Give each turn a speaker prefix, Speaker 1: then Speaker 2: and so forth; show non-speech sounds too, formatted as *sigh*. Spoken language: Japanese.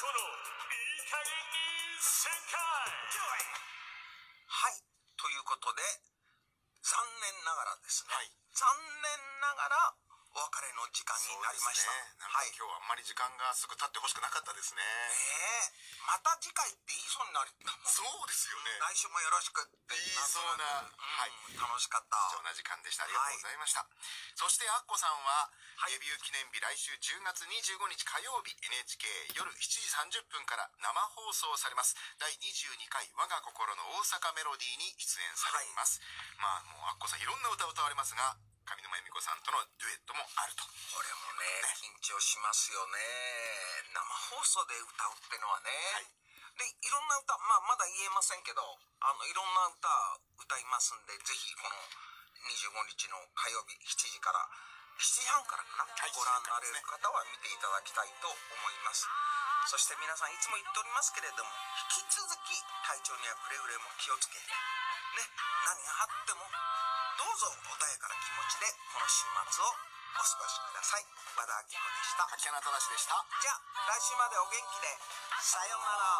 Speaker 1: このいい加減に旋回
Speaker 2: はい。ということで残念ながらですね、はい、残念ながらお別れの時間になりました、
Speaker 3: ね。なんか今日はあんまり時間がすぐ経ってほしくなかったですね。
Speaker 2: ねえまた次回って言いそうになる *laughs*
Speaker 3: そうですよね。
Speaker 2: 来週もよろしくって
Speaker 3: 言いそうな
Speaker 2: なん
Speaker 3: はい
Speaker 2: うん楽しかった
Speaker 3: 貴重な時間でした。ありがとうございました。そして、アッコさんは、
Speaker 2: はい
Speaker 3: デビュー記念日来週10月25日火曜日 NHK 夜7時30分から生放送されます。第22回我が心の大阪メロディーに出演されます。まあ、もうアッコさんいろんな歌を歌われますが、子さんとのデュエットもあると。
Speaker 2: これもね緊張しますよね。生放送で歌うってのはね、
Speaker 3: はい。
Speaker 2: でいろんな歌、まあ、まだ言えませんけどあのいろんな歌歌いますんでぜひこの25日の火曜日7時から7時半からかな、
Speaker 3: はい
Speaker 2: ご覧になれる方は見ていただきたいと思います。そして皆さんいつも言っておりますけれども引き続き体調にはくれぐれも気をつけね何があってもどうぞ穏やかな気持ちでこの週末をお過ごしください。和田明子でした。
Speaker 3: 秋花正でした。
Speaker 2: じゃあ来週までお元気で。さようなら。